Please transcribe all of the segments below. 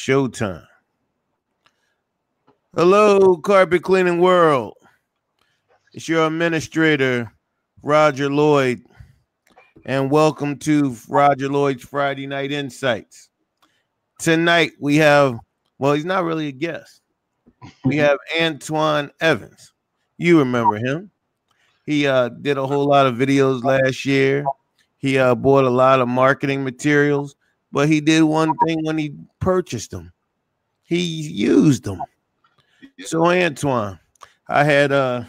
showtime. Hello, carpet cleaning world. It's your administrator, Roger Lloyd, and welcome to Roger Lloyd's Friday Night Insights. Tonight we have, well, he's not really a guest. We have Antoine Evans. You remember him? He uh, did a whole lot of videos last year. He uh, bought a lot of marketing materials, but he did one thing when he purchased them. He used them. So Antoine, I had uh,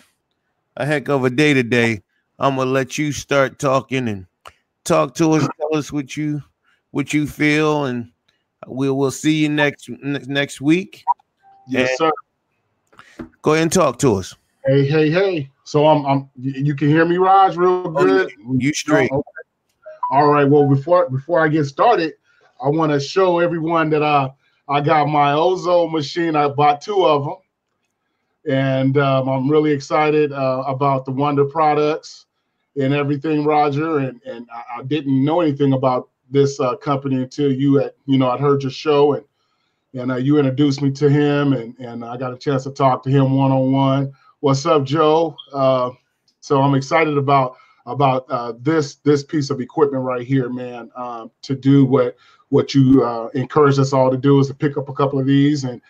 a heck of a day today. I'm gonna let you start talking and talk to us. Tell us what you what you feel, and we'll we'll see you next next week. Yes, and sir. Go ahead and talk to us. Hey, hey, hey. So I'm, I'm you can hear me, Raj, real good. Oh, you straight. Oh, okay. All right. Well, before before I get started, I want to show everyone that I I got my ozone machine. I bought two of them, and um, I'm really excited uh, about the Wonder products and everything, Roger. And and I, I didn't know anything about this uh, company until you at you know I'd heard your show and and uh, you introduced me to him, and and I got a chance to talk to him one on one. What's up, Joe? Uh, so I'm excited about about uh, this this piece of equipment right here, man. Um, to do what what you uh, encourage us all to do is to pick up a couple of these and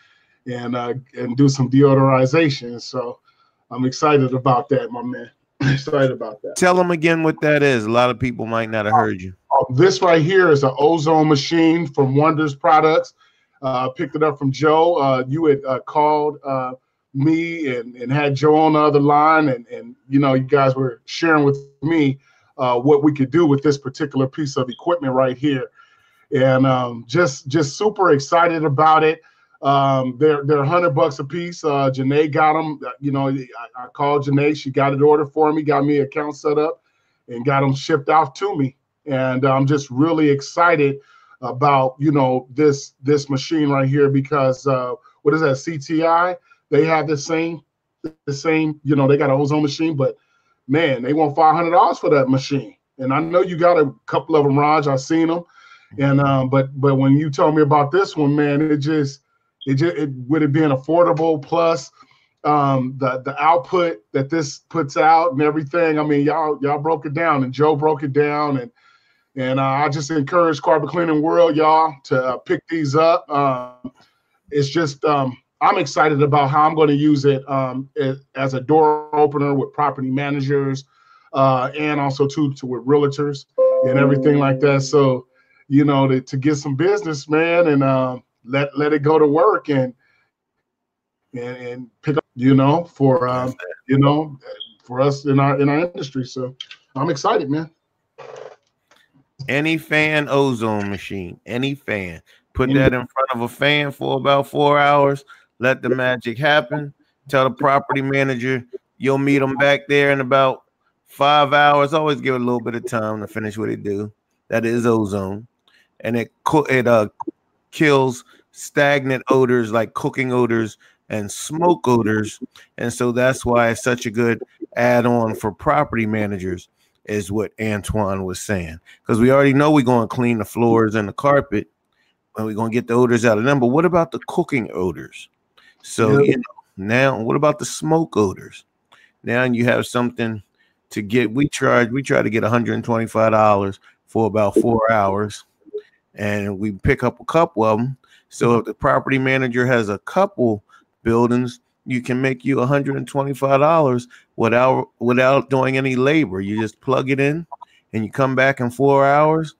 and uh, and do some deodorization. So I'm excited about that, my man. excited about that. Tell them again what that is. A lot of people might not have heard you. Uh, this right here is an ozone machine from Wonders Products. Uh, picked it up from Joe. Uh, you had uh, called uh, me and, and had Joe on the other line, and, and you know, you guys were sharing with me uh, what we could do with this particular piece of equipment right here. And um, just just super excited about it. Um, they're they're hundred bucks a piece. Uh, Janae got them. Uh, you know, I, I called Janae. She got it ordered for me, got me account set up, and got them shipped out to me. And I'm just really excited about you know this this machine right here because uh, what is that CTI? They have the same, the same, you know, they got an ozone machine, but man, they want five hundred dollars for that machine. And I know you got a couple of them, Raj. I've seen them, and um, but but when you told me about this one, man, it just it just it would have been affordable plus um the the output that this puts out and everything. I mean, y'all y'all broke it down, and Joe broke it down, and and uh, I just encourage carpet cleaning world y'all to uh, pick these up. Um, it's just um, I'm excited about how I'm going to use it um, as a door opener with property managers uh, and also to, to with realtors and everything like that. So, you know, to, to get some business, man, and uh, let let it go to work and and, and pick up, you know, for um, you know, for us in our in our industry. So, I'm excited, man. Any fan ozone machine, any fan, put that in front of a fan for about four hours let the magic happen. Tell the property manager you'll meet them back there in about five hours. Always give a little bit of time to finish what they do. That is ozone, and it it uh kills stagnant odors like cooking odors and smoke odors, and so that's why it's such a good add-on for property managers. Is what Antoine was saying because we already know we're going to clean the floors and the carpet, and we're going to get the odors out of them. But what about the cooking odors? So yeah. you know, now what about the smoke odors? Now you have something to get. We charge. We try to get one hundred and twenty five dollars for about four hours, and we pick up a couple of them. So if the property manager has a couple buildings, you can make you one hundred and twenty five dollars without without doing any labor. You just plug it in, and you come back in four hours.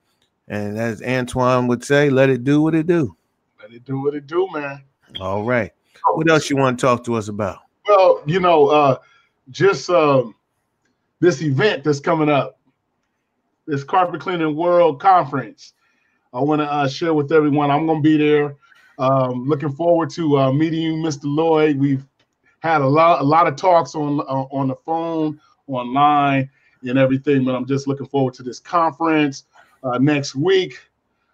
And as Antoine would say, let it do what it do. Let it do what it do, man. All right. What else you want to talk to us about? Well, you know, uh, just um, this event that's coming up, this Carpet Cleaning World Conference. I want to uh, share with everyone. I'm going to be there. Um, looking forward to uh, meeting you, Mr. Lloyd. We've had a lot, a lot of talks on uh, on the phone, online, and everything. But I'm just looking forward to this conference uh, next week.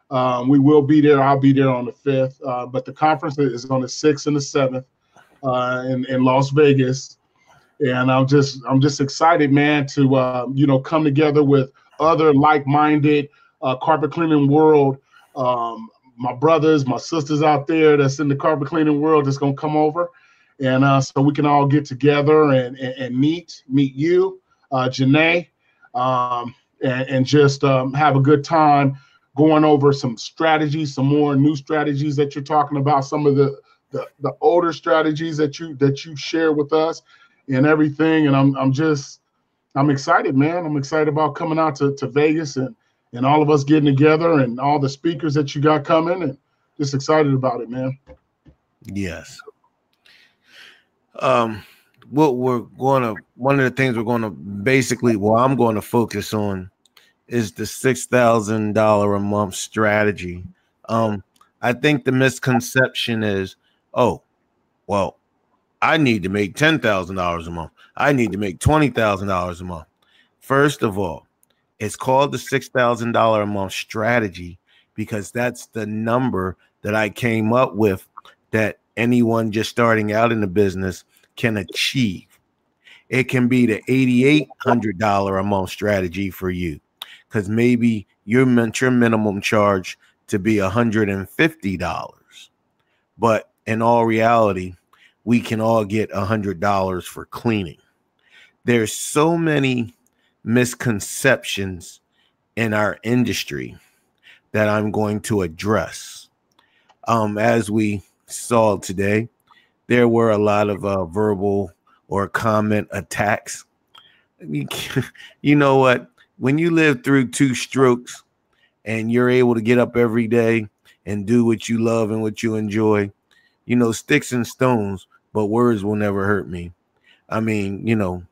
Um, we will be there. I'll be there on the fifth, uh, but the conference is on the sixth and the seventh uh, in in Las Vegas, and I'm just I'm just excited, man, to you know come together with other like-minded uh, carpet cleaning world um, my brothers, my sisters out there that's in the carpet cleaning world that's gonna come over, and uh, so we can all get together and and, and meet meet you, uh, Janae, um, and, and just um, have a good time going over some strategies, some more new strategies that you're talking about, some of the the, the older strategies that you that you share with us and everything. And I'm I'm just I'm excited, man. I'm excited about coming out to, to Vegas and and all of us getting together and all the speakers that you got coming and just excited about it, man. Yes. Um what we're going to one of the things we're going to basically well I'm going to focus on is the $6,000 a month strategy. Um I think the misconception is, oh, well, I need to make $10,000 a month. I need to make $20,000 a month. First of all, it's called the $6,000 a month strategy because that's the number that I came up with that anyone just starting out in the business can achieve. It can be the $8,800 a month strategy for you because maybe your, your minimum charge to be $150. But in all reality, we can all get $100 for cleaning. There's so many misconceptions in our industry that I'm going to address. Um, as we saw today, there were a lot of uh, verbal or comment attacks. You, you know what? When you live through two strokes and you're able to get up every day and do what you love and what you enjoy, you know, sticks and stones, but words will never hurt me. I mean, you know,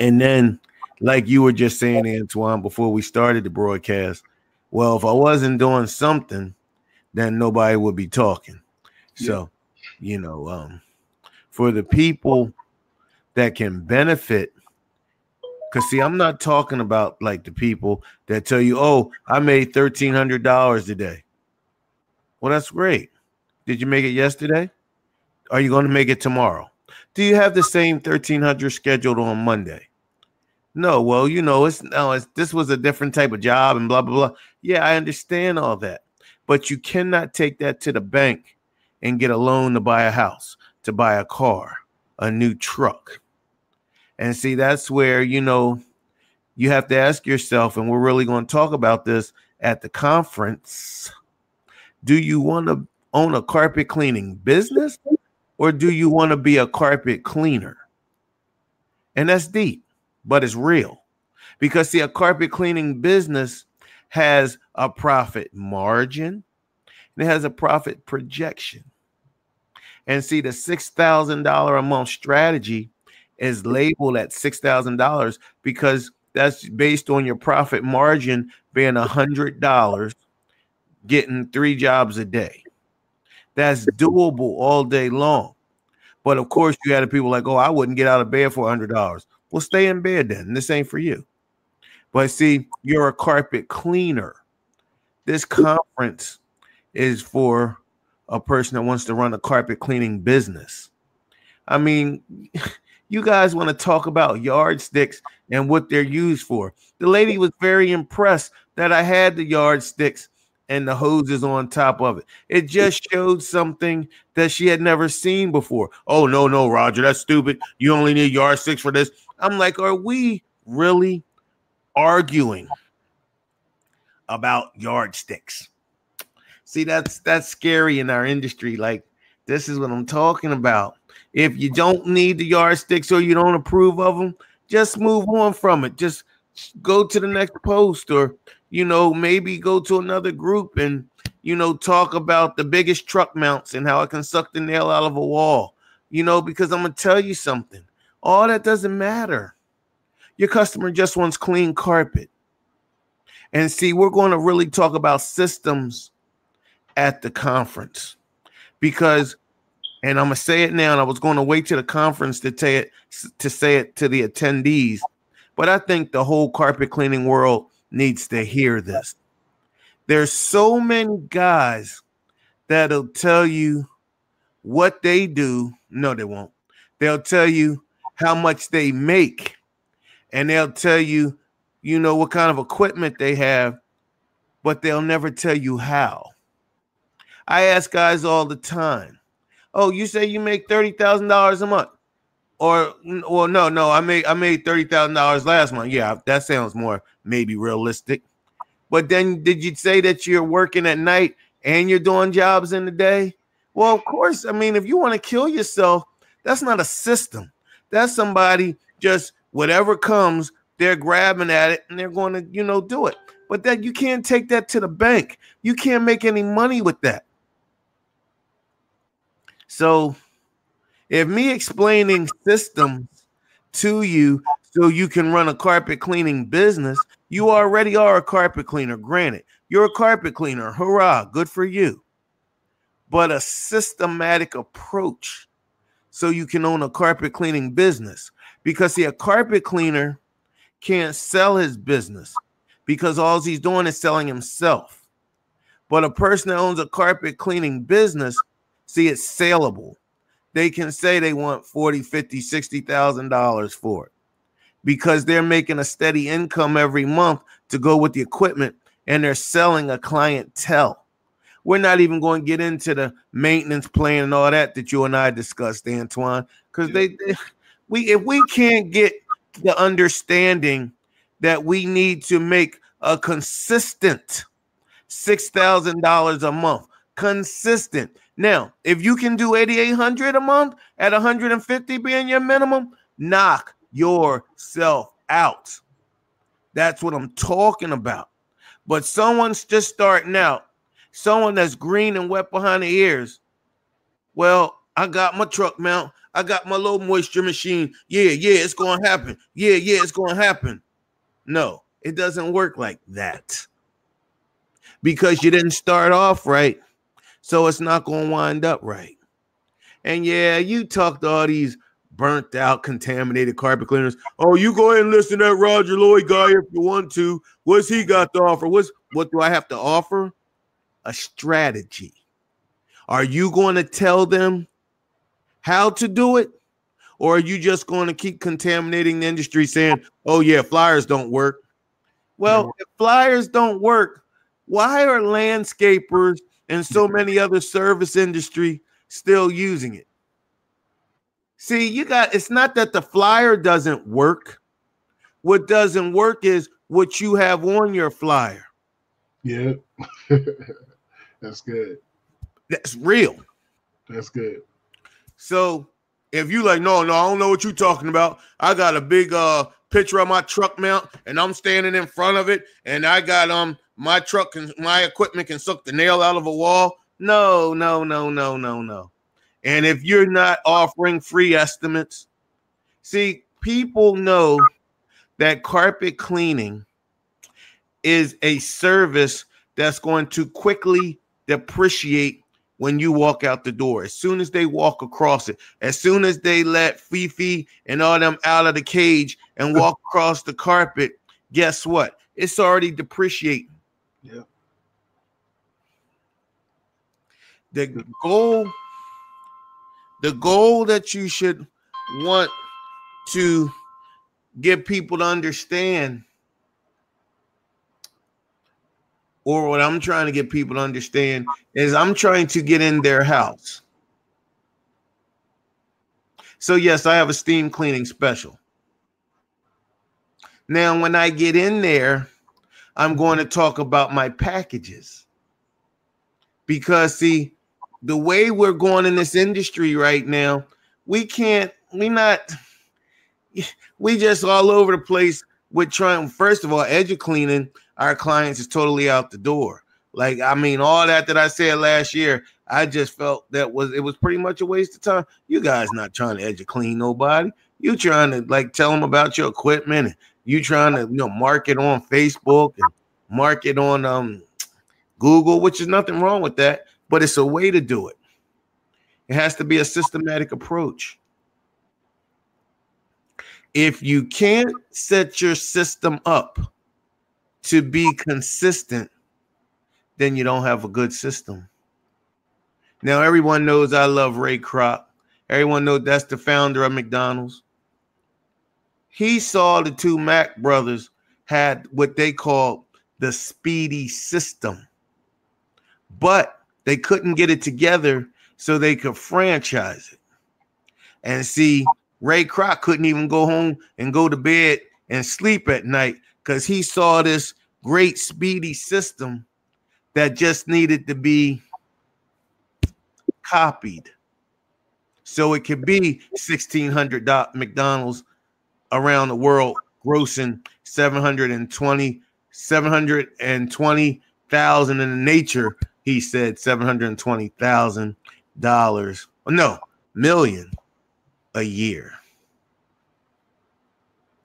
and then like you were just saying, Antoine, before we started the broadcast, well, if I wasn't doing something, then nobody would be talking. Yeah. So, you know, um, for the people that can benefit, because see, I'm not talking about like the people that tell you, oh, I made $1,300 today. Well, that's great. Did you make it yesterday? Are you going to make it tomorrow? Do you have the same 1300 scheduled on Monday? No, well, you know, it's no, it's this was a different type of job and blah blah blah. Yeah, I understand all that, but you cannot take that to the bank and get a loan to buy a house, to buy a car, a new truck. And see, that's where you know you have to ask yourself, and we're really going to talk about this at the conference. Do you want to own a carpet cleaning business or do you want to be a carpet cleaner? And that's deep but it's real. Because see, a carpet cleaning business has a profit margin and it has a profit projection. And see, the $6,000 a month strategy is labeled at $6,000 because that's based on your profit margin being $100, getting three jobs a day. That's doable all day long. But of course, you had people like, oh, I wouldn't get out of bed for $100. Well, stay in bed then. This ain't for you. But see, you're a carpet cleaner. This conference is for a person that wants to run a carpet cleaning business. I mean, you guys want to talk about yardsticks and what they're used for. The lady was very impressed that I had the yardsticks and the hoses on top of it. It just showed something that she had never seen before. Oh, no, no, Roger, that's stupid. You only need yardsticks for this. I'm like, are we really arguing about yardsticks? See, that's that's scary in our industry. Like, this is what I'm talking about. If you don't need the yardsticks or you don't approve of them, just move on from it. Just go to the next post or you know maybe go to another group and you know talk about the biggest truck mounts and how it can suck the nail out of a wall you know because i'm gonna tell you something all that doesn't matter. Your customer just wants clean carpet. And see, we're going to really talk about systems at the conference because, and I'm gonna say it now. And I was going to wait to the conference to say it to say it to the attendees, but I think the whole carpet cleaning world needs to hear this. There's so many guys that'll tell you what they do. No, they won't. They'll tell you how much they make, and they'll tell you, you know, what kind of equipment they have, but they'll never tell you how. I ask guys all the time, "Oh, you say you make thirty thousand dollars a month?" Or, well, no, no, I made I made thirty thousand dollars last month. Yeah, that sounds more maybe realistic. But then, did you say that you're working at night and you're doing jobs in the day? Well, of course. I mean, if you want to kill yourself, that's not a system. That's somebody just whatever comes, they're grabbing at it and they're going to, you know, do it. But that you can't take that to the bank. You can't make any money with that. So, if me explaining systems to you so you can run a carpet cleaning business, you already are a carpet cleaner. Granted, you're a carpet cleaner. Hurrah, good for you. But a systematic approach so you can own a carpet cleaning business. Because, see, a carpet cleaner can't sell his business because all he's doing is selling himself. But a person that owns a carpet cleaning business, see, it's saleable. They can say they want 40, 50, 60,000 dollars for it because they're making a steady income every month to go with the equipment and they're selling a clientele. We're not even going to get into the maintenance plan and all that that you and I discussed, Antoine, because they, they we if we can't get the understanding that we need to make a consistent $6,000 a month. Consistent. Now, if you can do 8,800 a month at 150 being your minimum, knock yourself out. That's what I'm talking about. But someone's just starting out, someone that's green and wet behind the ears. Well, I got my truck mount. I got my low moisture machine. Yeah, yeah, it's going to happen. Yeah, yeah, it's going to happen. No, it doesn't work like that because you didn't start off right. So it's not going to wind up right. And yeah, you talk to all these burnt out, contaminated carpet cleaners. Oh, you go ahead and listen to that Roger Lloyd guy if you want to. What's he got to offer? What's what do I have to offer? A strategy. Are you going to tell them how to do it? Or are you just going to keep contaminating the industry saying, oh, yeah, flyers don't work? Well, if flyers don't work, why are landscapers and so many other service industry still using it? See, you got it's not that the flyer doesn't work. What doesn't work is what you have on your flyer. Yeah. That's good. That's real. That's good. So if you like, no, no, I don't know what you're talking about. I got a big uh picture of my truck mount and I'm standing in front of it and I got um my truck and my equipment can suck the nail out of a wall. No, no, no, no, no, no. And if you're not offering free estimates, see, people know that carpet cleaning is a service that's going to quickly depreciate when you walk out the door. As soon as they walk across it, as soon as they let Fifi and all them out of the cage and walk across the carpet, guess what? It's already depreciating. Yeah. The goal the goal that you should want to get people to understand or what I'm trying to get people to understand is I'm trying to get in their house. So yes, I have a steam cleaning special. Now, when I get in there, I'm going to talk about my packages. Because see, the way we're going in this industry right now, we can't, we not, we just all over the place with trying, first of all, edu cleaning our clients is totally out the door. Like, I mean, all that that I said last year, I just felt that was it was pretty much a waste of time. You guys not trying to edu clean nobody. You trying to like tell them about your equipment and you trying to you know market on Facebook and market on um Google, which is nothing wrong with that but it's a way to do it. It has to be a systematic approach. If you can't set your system up to be consistent, then you don't have a good system. Now, everyone knows I love Ray Kroc. Everyone knows that's the founder of McDonald's. He saw the two Mac brothers had what they called the speedy system. But they couldn't get it together so they could franchise it. And see, Ray Kroc couldn't even go home and go to bed and sleep at night because he saw this great speedy system that just needed to be copied. So it could be 1600 McDonald's around the world grossing 720 720,000 in nature he said 720,000 dollars. No million a year.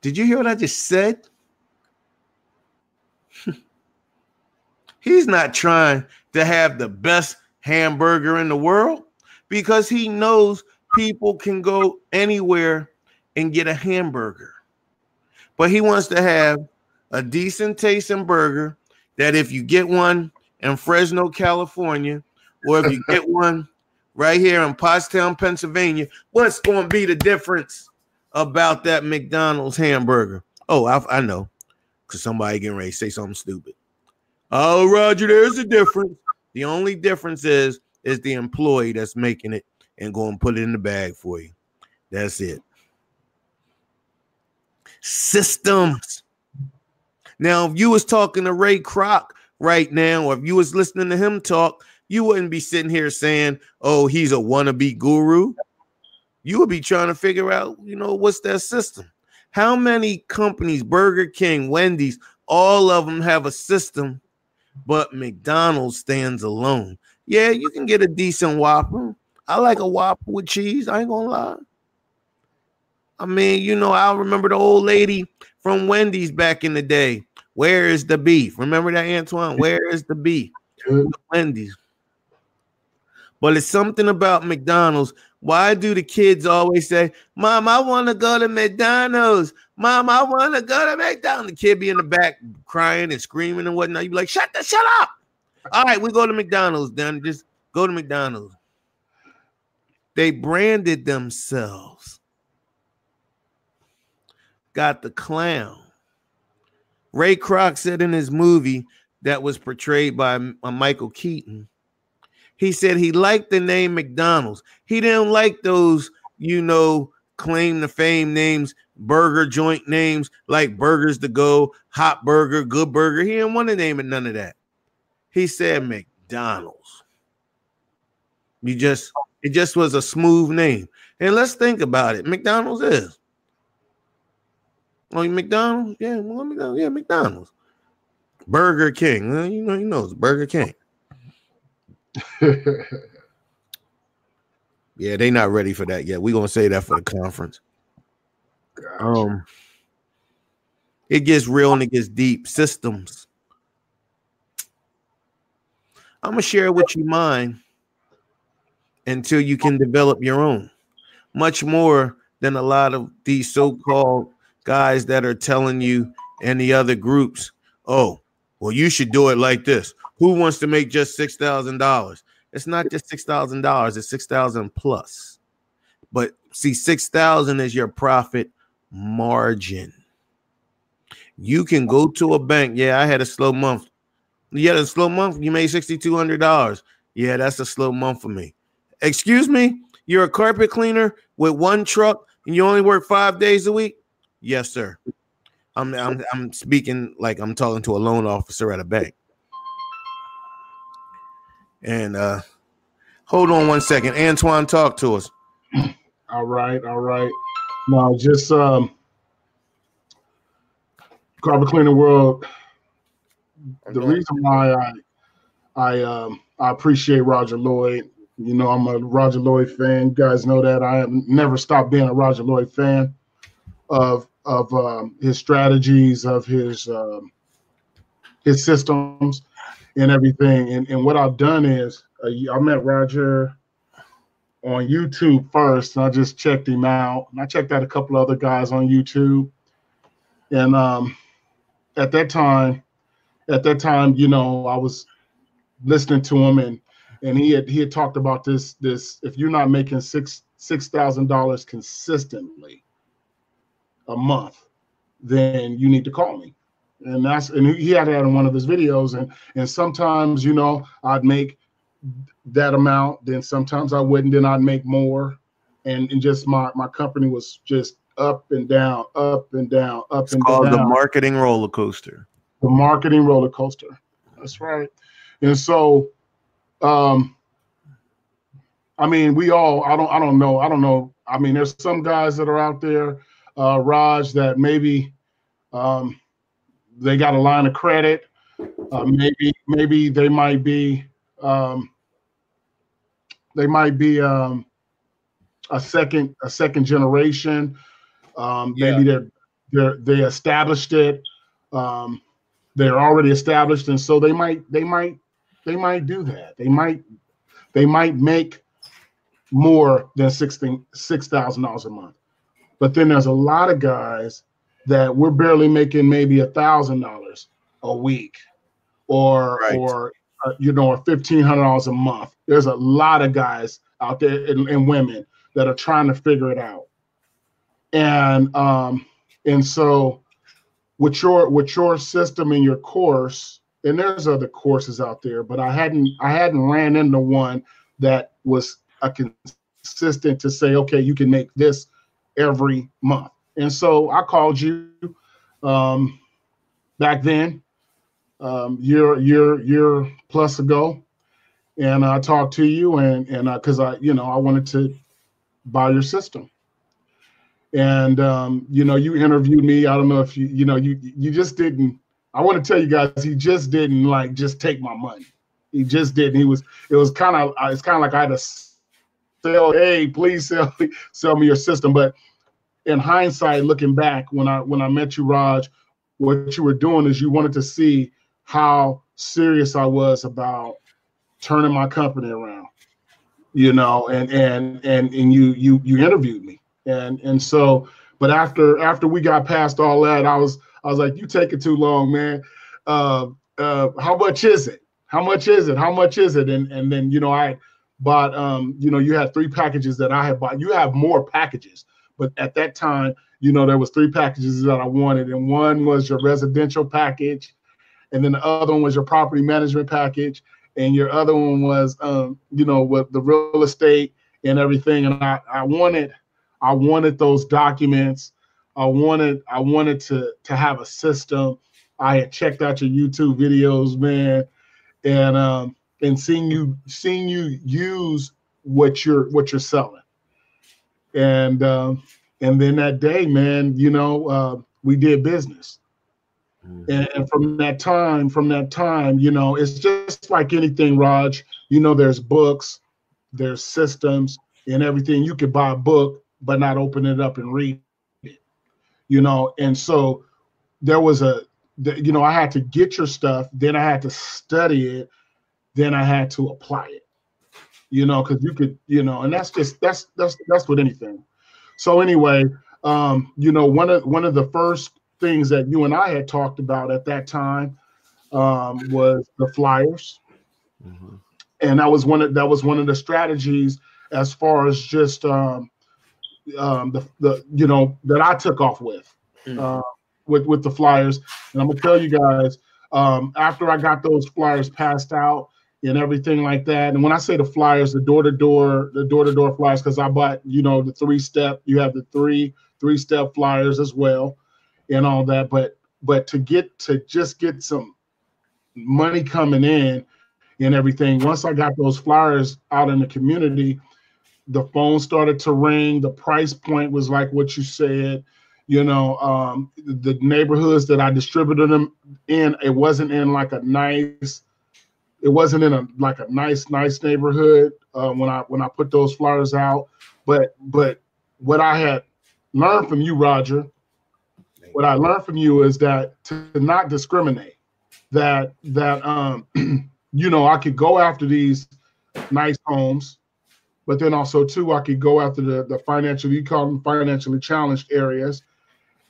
Did you hear what i just said he's not trying to have the best hamburger in the world because he knows people can go anywhere and get a hamburger but he wants to have a decent tasting burger that if you get one in Fresno, California, or if you get one right here in Pottstown, Pennsylvania, what's going to be the difference about that McDonald's hamburger? Oh, I, I know, because somebody getting ready to say something stupid. Oh, Roger, there's a difference. The only difference is is the employee that's making it and going to put it in the bag for you. That's it. Systems. Now, if you was talking to Ray Kroc right now, or if you was listening to him talk, you wouldn't be sitting here saying, "Oh, he's a wannabe guru." You would be trying to figure out, you know, what's that system? How many companies, Burger King, Wendy's, all of them have a system, but McDonald's stands alone. Yeah, you can get a decent Whopper. I like a Whopper with cheese. I ain't gonna lie. I mean, you know, I remember the old lady from Wendy's back in the day. Where is the beef? Remember that, Antoine? Where is the beef? Wendy's. But it's something about McDonald's. Why do the kids always say, Mom, I want to go to McDonald's? Mom, I want to go to McDonald's. The kid be in the back crying and screaming and whatnot. You be like, shut the shut up. All right, we go to McDonald's then. Just go to McDonald's. They branded themselves. Got the clown. Ray Kroc said in his movie that was portrayed by uh, Michael Keaton, he said he liked the name McDonald's. He didn't like those, you know, claim to fame names, burger joint names like Burgers to Go, Hot Burger, Good Burger. He didn't want to name it none of that. He said McDonald's. You just, it just was a smooth name. And let's think about it. McDonald's is Oh, McDonald's? Yeah, well, McDonald's. Yeah, McDonald's. Burger King. you know, you know it's Burger King. yeah, they not ready for that yet. We're gonna say that for the conference. Gotcha. Um it gets real and it gets deep. Systems. I'm gonna share with you mine until you can develop your own. Much more than a lot of these so-called guys that are telling you and the other groups, oh, well, you should do it like this. Who wants to make just six thousand dollars? It's not just six thousand dollars, it's six thousand plus. But see, six thousand is your profit margin. You can go to a bank. Yeah, I had a slow month. You had a slow month, you made $6,200. Yeah, that's a slow month for me. Excuse me, you're a carpet cleaner with one truck and you only work five days a week. Yes, sir. I'm I'm I'm speaking like I'm talking to a loan officer at a bank. And uh hold on one second. Antoine, talk to us. All right, all right. No, just um carpet cleaning world. The reason why I I um I appreciate Roger Lloyd. You know, I'm a Roger Lloyd fan. You guys know that I have never stopped being a Roger Lloyd fan of of um, his strategies, of his um, his systems, and everything. And and what I've done is uh, I met Roger on YouTube first, and I just checked him out. And I checked out a couple other guys on YouTube, and um, at that time, at that time, you know, I was listening to him, and and he had he had talked about this this if you're not making six six thousand dollars consistently a month, then you need to call me. And that's and he had that in one of his videos. And and sometimes, you know, I'd make that amount. Then sometimes I wouldn't. Then I'd make more, and, and just my my company was just up and down, up and down, up It's and called down. the marketing roller coaster. the marketing roller coaster. That's right. And so, um, I mean, we all, I don't, I don't know. I don't know. I mean, there's some guys that are out there, uh, Raj, that maybe, um, they got a line of credit. Uh, maybe, maybe they might be, um, they might be, um, a second, a second generation. Um, maybe they're, they're, they established it. Um, they're already established and so they might they might they might do that they might they might make more than sixteen six thousand dollars a month but then there's a lot of guys that we're barely making maybe a thousand dollars a week or Right. or uh, you know or fifteen hundred dollars a month. There's a lot of guys out there and, and women that are trying to figure it out. And um and so with your with your system and your course and there's other courses out there but i hadn't i hadn't ran into one that was a consistent to say okay you can make this every month and so i called you um back then um year year year plus ago. And i talked to you and and because I, you know i wanted to buy your system. And um, you know you interviewed me. I don't know if you you know you you just didn't i want to tell you guys he just didn't like just take my money. He just didn't. He was it was kind of it's kind of like i had to sell hey please sell sell me your system. But in hindsight looking back when i when i met you raj what you were doing is you wanted to see how serious i was about turning my company around you know and and and and you you you interviewed me. And and so but after after we got past all that i was i was like you take it too long man. Uh uh how much is it? How much is it? How much is it? And and then you know i bought um you know you had three packages that i had bought. You have more packages but at that time you know there was three packages that i wanted and one was your residential package and then the other one was your property management package and your other one was um you know with the real estate and everything and i i wanted I wanted those documents. I wanted I wanted to to have a system. I had checked out your YouTube videos, man, and um and seeing you seeing you use what you're what you're selling. And um and then that day, man, you know, uh, we did business. And, and from that time, from that time, you know, it's just like anything, Raj. You know, there's books, there's systems, and everything. You could buy a book, but not open it up and read it. You know, and so there was a, you know, I had to get your stuff, then I had to study it, then I had to apply it. You know, because you could, you know, and that's just that's that's that's with anything. So anyway, um, you know, one of one of the first things that you and I had talked about at that time um, was the flyers, Mhm. and that was one of that was one of the strategies as far as just um, um, the the you know that I took off with Mm. uh, with with the flyers, and I'm gonna tell you guys um, after I got those flyers passed out and everything like that. And when I say the flyers, the door to door, the door to door flyers, because I bought you know the three step. You have the three three step flyers as well, and all that. But but to get to just get some money coming in and everything. Once I got those flyers out in the community, the phone started to ring. The price point was like what you said. You know, um, the neighborhoods that I distributed them in, it wasn't in like a nice, it wasn't in a like a nice, nice neighborhood uh, when I when I put those flyers out. But but what I had learned from you, Roger, what I learned from you is that to not discriminate. That that um, you know, I could go after these nice homes, but then also too, I could go after the the financially you call them financially challenged areas,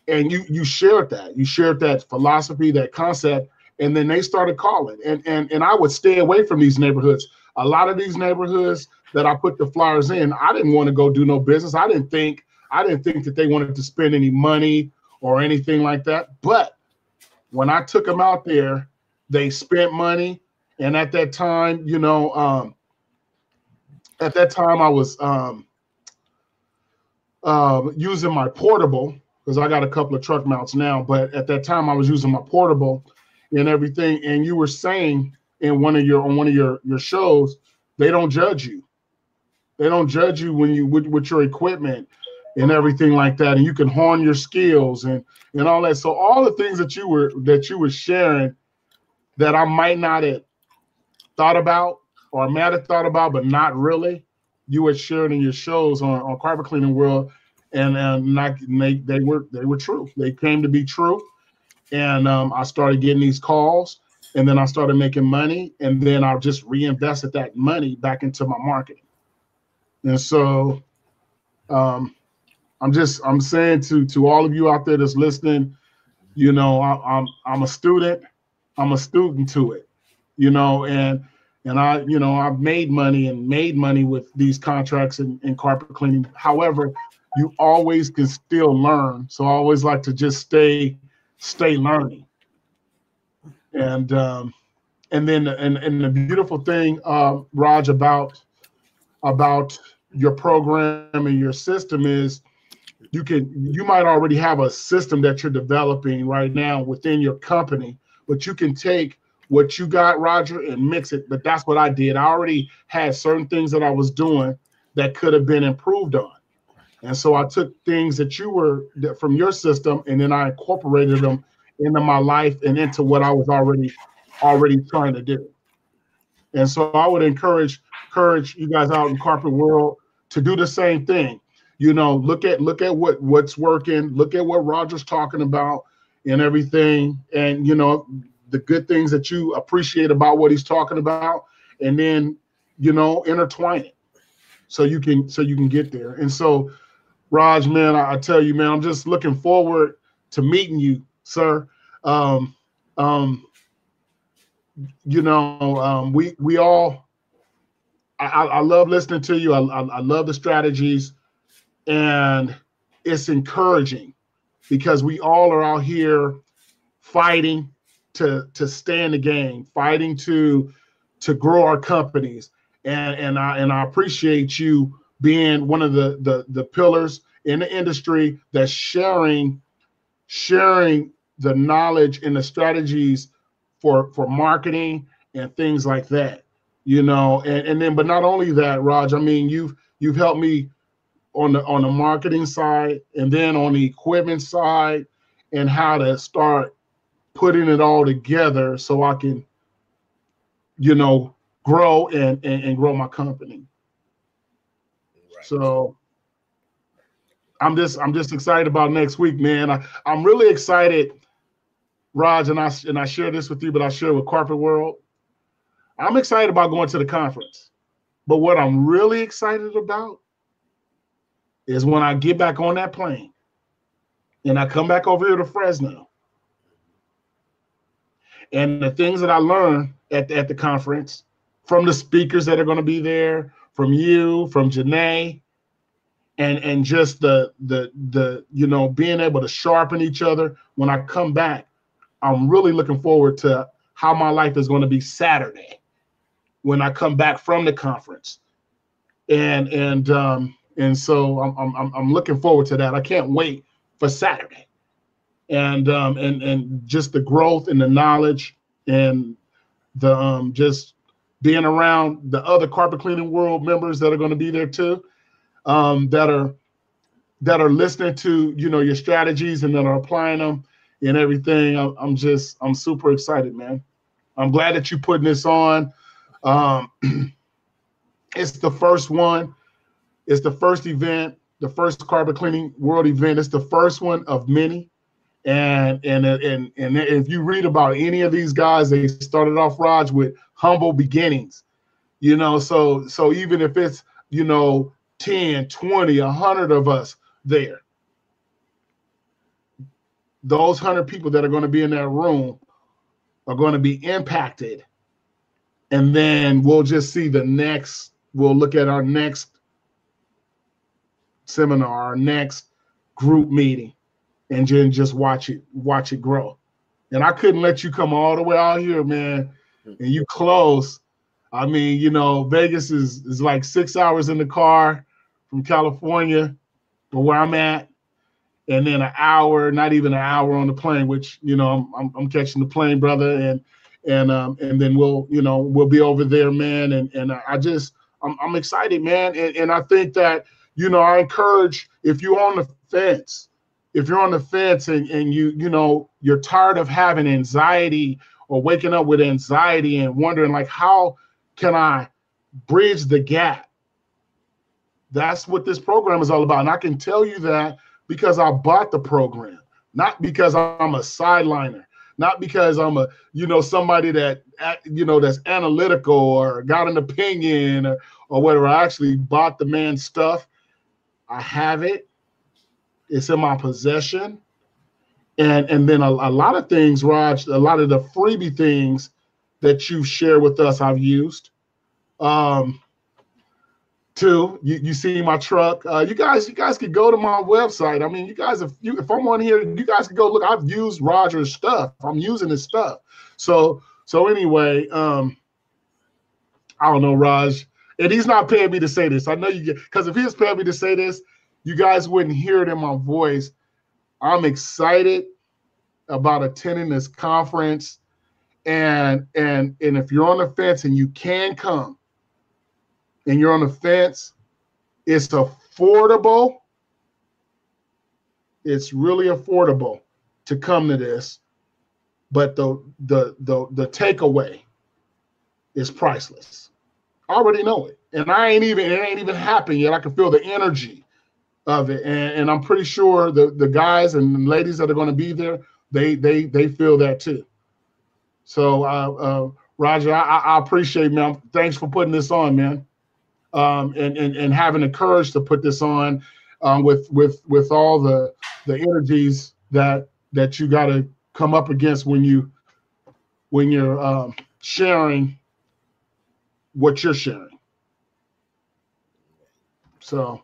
and you you shared that you shared that philosophy, that concept, and then they started calling, and and and I would stay away from these neighborhoods. A lot of these neighborhoods that I put the flyers in, I didn't want to go do no business. I didn't think I didn't think that they wanted to spend any money or anything like that. But when I took them out there, they spent money. And at that time, you know, um, at that time I was um, uh, using my portable because I got a couple of truck mounts now, but at that time I was using my portable and everything. And you were saying in one of your on one of your your shows, they don't judge you. They don't judge you when you with, with your equipment and everything like that, and you can hone your skills and and all that. So all the things that you were that you were sharing that I might not have thought about or might have thought about, but not really, you were sharing in your shows on, on Carpet Cleaning World, and and not, they they were they were true. They came to be true, and um, I started getting these calls, and then I started making money, and then I just reinvested that money back into my marketing. And so um, I'm just I'm saying to to all of you out there that's listening, you know, I, I'm I'm a student. I'm a student to it, you know, and and I, you know, I've made money and made money with these contracts and, and carpet cleaning. However, you always can still learn. So I always like to just stay stay learning. And um, and then and, and the beautiful thing, uh, Raj, about about your program and your system is you can you might already have a system that you're developing right now within your company, but you can take what you got, Roger, and mix it. But that's what I did. I already had certain things that I was doing that could have been improved on. And so I took things that you were from your system and then I incorporated them into my life and into what I was already already trying to do. And so I would encourage encourage you guys out in carpet world to do the same thing. You know, look at look at what what's working, look at what Roger's talking about and everything and you know the good things that you appreciate about what he's talking about and then you know intertwine it so you can so you can get there. And so Raj, man, I, I tell you, man, I'm just looking forward to meeting you, sir. Um, um, you know, um, we we all I, I love listening to you. I, I, I love the strategies, and it's encouraging because we all are out here fighting to to stay in the game, fighting to to grow our companies. And and I and I appreciate you being one of the the the pillars in the industry that's sharing sharing the knowledge and the strategies for for marketing and things like that you know? And, and then but not only that raj i mean you've you've helped me on the on the marketing side and then on the equipment side and how to start putting it all together so i can you know grow and and, and grow my company so i'm just i'm just excited about next week man I, i'm really excited raj and i and i share this with you but i share with carpet world I'm excited about going to the conference. But what I'm really excited about is when I get back on that plane and I come back over here to Fresno. And the things that I learned at, at the conference from the speakers that are going to be there, from you, from Janae, and and just the the the you know being able to sharpen each other when I come back, I'm really looking forward to how my life is going to be Saturday when I come back from the conference. And and um, and so I'm, I'm I'm looking forward to that. I can't wait for Saturday. And um, and and just the growth and the knowledge and the um, just being around the other carpet cleaning world members that are going to be there too, um, that are that are listening to you know your strategies and that are applying them and everything. I'm, I'm just I'm super excited, man. I'm glad that you're putting this on. Um, it's the first one. It's the first event, the first carpet cleaning world event. It's the first one of many. And and and and if you read about any of these guys, they started off Raj with humble beginnings. You know, so so even if it's you know 10, 20, 100 of us there, those 100 people that are going to be in that room are going to be impacted and then we'll just see the next we'll look at our next seminar our next group meeting and then just watch it watch it grow and i couldn't let you come all the way out here man and you close I mean, you know, Vegas is is like six hours in the car from California, or where I'm at, and then an hour, not even an hour on the plane. Which you know, I'm I'm, I'm catching the plane, brother, and and um and then we'll you know we'll be over there, man. And and I just I'm I'm excited, man. And and I think that you know I encourage if you're on the fence, if you're on the fence and and you you know you're tired of having anxiety or waking up with anxiety and wondering like how can I bridge the gap? That's what this program is all about. And I can tell you that because I bought the program, not because I'm a sideliner, not because I'm a, you know, somebody that, you know, that's analytical or got an opinion or, or whatever. I actually bought the man's stuff. I have it. It's in my possession. And, and then a, a lot of things, Raj, a lot of the freebie things that you share with us, I've used. Um, two, you, you see my truck. Uh, you guys, you guys could go to my website. I mean, you guys, if you if I'm on here, you guys can go look. I've used Roger's stuff. I'm using his stuff. So so anyway, um, I don't know, Raj, and he's not paying me to say this. I know you get because if he's paying me to say this, you guys wouldn't hear it in my voice. I'm excited about attending this conference. And and and if you're on the fence and you can come and you're on the fence it's affordable. It's really affordable to come to this but the the the, the takeaway is priceless. I already know it. And i ain't even it ain't even happened yet. I can feel the energy of it and, and i'm pretty sure the the guys and ladies that are going to be there they they they feel that too so, uh, uh, Roger, I, I, appreciate, man. Thanks for putting this on, man, um, and, and and having the courage to put this on um, with with with all the the energies that that you got to come up against when you when you're um, sharing what you're sharing. So,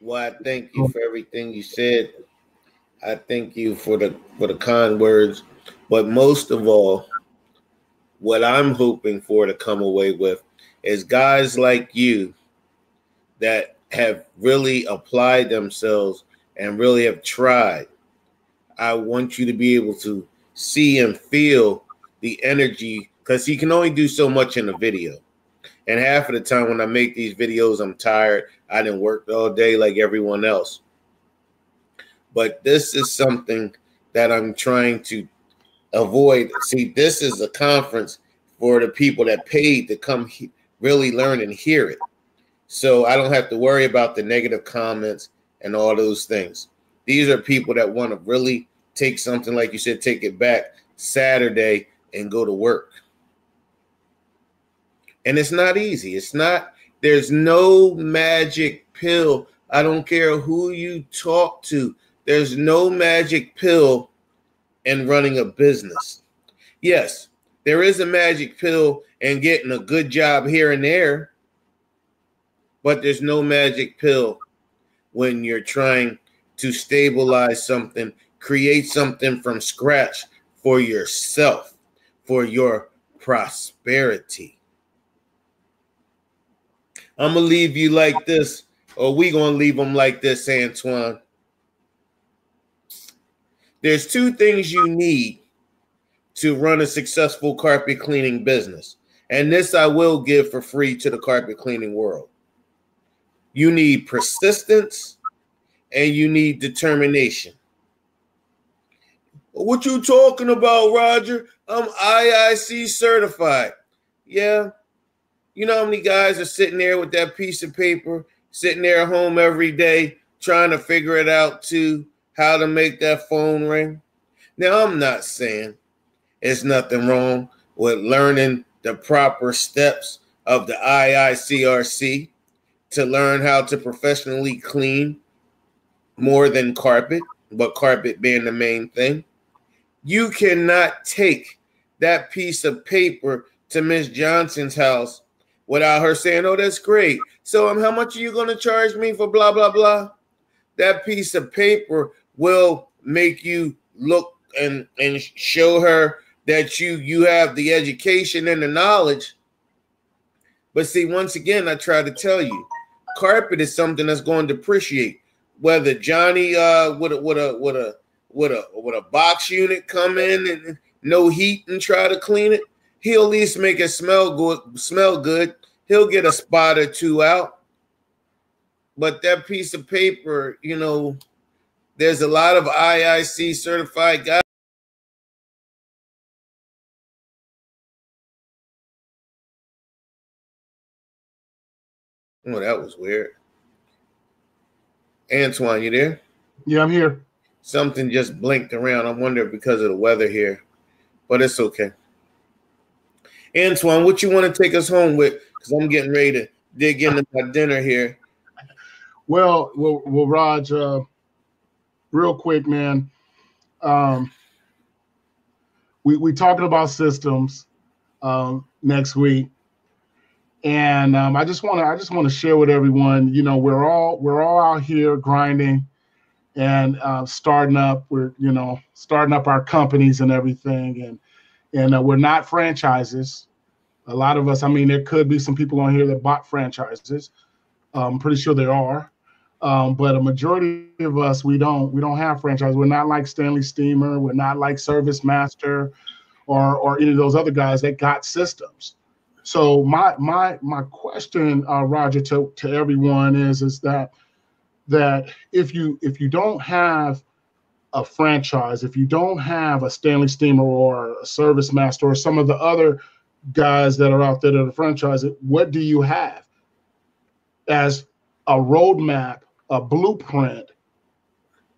well, I thank you oh. for everything you said. I thank you for the for the kind words but most of all, what I'm hoping for to come away with is guys like you that have really applied themselves and really have tried. I want you to be able to see and feel the energy because you can only do so much in a video. And half of the time when I make these videos, I'm tired. I didn't work all day like everyone else. But this is something that I'm trying to avoid. See, this is a conference for the people that paid to come he- really learn and hear it. So I don't have to worry about the negative comments and all those things. These are people that want to really take something, like you said, take it back Saturday and go to work. And it's not easy. It's not, there's no magic pill. I don't care who you talk to, there's no magic pill in running a business. Yes, there is a magic pill and getting a good job here and there, but there's no magic pill when you're trying to stabilize something, create something from scratch for yourself, for your prosperity. I'm gonna leave you like this, or we gonna leave them like this, Antoine. There's two things you need to run a successful carpet cleaning business. And this I will give for free to the carpet cleaning world. You need persistence and you need determination. What you talking about, Roger? I'm IIC certified. Yeah. You know how many guys are sitting there with that piece of paper, sitting there at home every day, trying to figure it out too how to make that phone ring. Now, I'm not saying it's nothing wrong with learning the proper steps of the IICRC to learn how to professionally clean more than carpet, but carpet being the main thing. You cannot take that piece of paper to Miss Johnson's house without her saying, "Oh, that's great." So, um, how much are you going to charge me for blah blah blah? That piece of paper will make you look and and show her that you you have the education and the knowledge But see, once again, I try to tell you, carpet is something that's going to depreciate. Whether Johnny uh with a with a with a with a with a box unit come in and no heat and try to clean it, he'll at least make it smell good, smell good. He'll get a spot or two out. But that piece of paper, you know, there's a lot of IIC certified guys. Oh, that was weird. Antoine, you there? Yeah, I'm here. Something just blinked around. I wonder because of the weather here, but it's okay. Antoine, what you want to take us home with? Because I'm getting ready to dig into my dinner here. Well, well, well, Raj, uh, real quick, man. Um, we we talking about systems um, next week, and um, I just want to I just want to share with everyone. You know, we're all we're all out here grinding and uh, starting up. We're you know starting up our companies and everything, and and uh, we're not franchises. A lot of us, I mean, there could be some people on here that bought franchises. I'm pretty sure there are. Um, but a majority of us, we don't we don't have franchise. We're not like Stanley Steemer. We're not like Service Master, or or any of those other guys that got systems. So my my my question, uh, Roger, to to everyone is is that that if you if you don't have a franchise, if you don't have a Stanley Steemer or a Service Master or some of the other guys that are out there that are franchise, what do you have as a roadmap a blueprint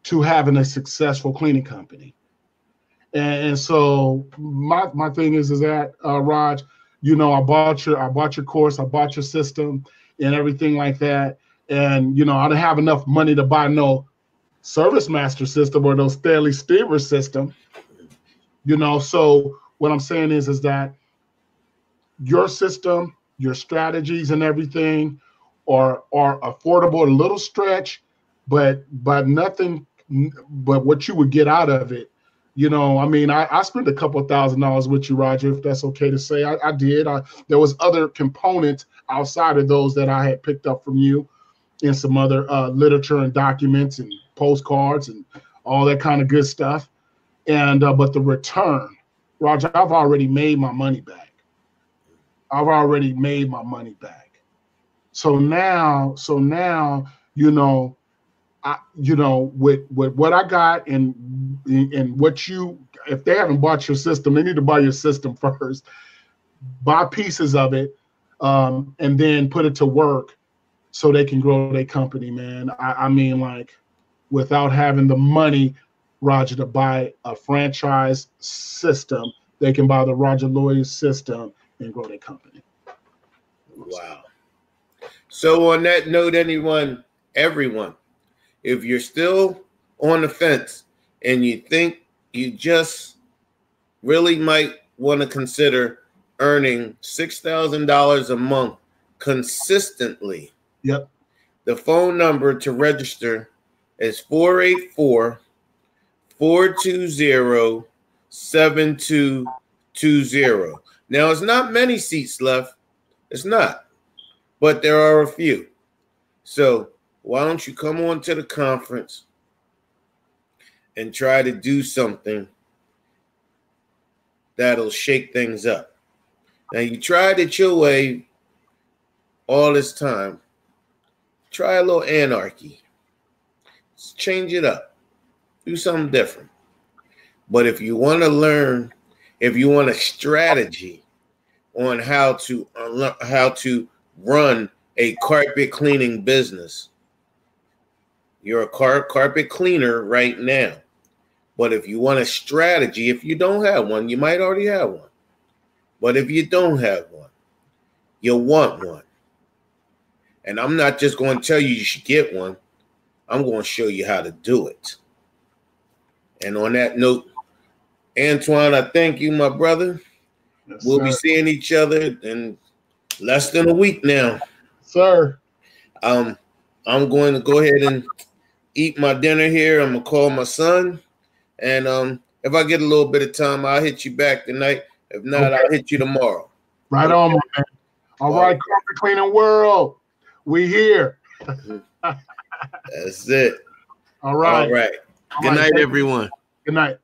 to having a successful cleaning company. And, and so my my thing is is that uh, Raj, you know, I bought your I bought your course, I bought your system, and everything like that. And you know, I didn't have enough money to buy no Service Master system or no Stanley Steemer system. You know, so what I'm saying is is that your system, your strategies, and everything are are affordable, a little stretch, but but nothing but what you would get out of it. You know, I mean, I, I spent a couple thousand dollars with you, Roger, if that's okay to say. I, I did. I, there was other components outside of those that I had picked up from you and some other uh, literature and documents and postcards and all that kind of good stuff. And uh, but the return, Roger, I've already made my money back. I've already made my money back. So now, so now, you know, I, you know, with with what I got and and what you, if they haven't bought your system, they need to buy your system first. Buy pieces of it, um, and then put it to work, so they can grow their company. Man, I, I mean, like, without having the money, Roger, to buy a franchise system, they can buy the Roger Lloyd system and grow their company. Wow. So, on that note, anyone, everyone, if you're still on the fence and you think you just really might want to consider earning $6,000 a month consistently. Yep. The phone number to register is 484 420 7220. Now, it's not many seats left. It's not but there are a few. So why don't you come on to the conference and try to do something that'll shake things up? Now you tried it your way all this time. Try a little anarchy. Change it up. Do something different. But if you want to learn, if you want a strategy on how to how to run a carpet cleaning business. You're a car carpet cleaner right now. But if you want a strategy, if you don't have one, you might already have one. But if you don't have one, you'll want one. And I'm not just going to tell you you should get one. I'm going to show you how to do it. And on that note, Antoine, I thank you, my brother. Yes, we'll sir. be seeing each other in less than a week now. Sir. Um, I'm going to go ahead and eat my dinner here. I'm gonna call my son. And um, if I get a little bit of time, I'll hit you back tonight. If not, okay. I'll hit you tomorrow. Right on, man. All right, carpet cleaning world, we here. That's it. All right. All right. All Good right, night, everyone. Good night.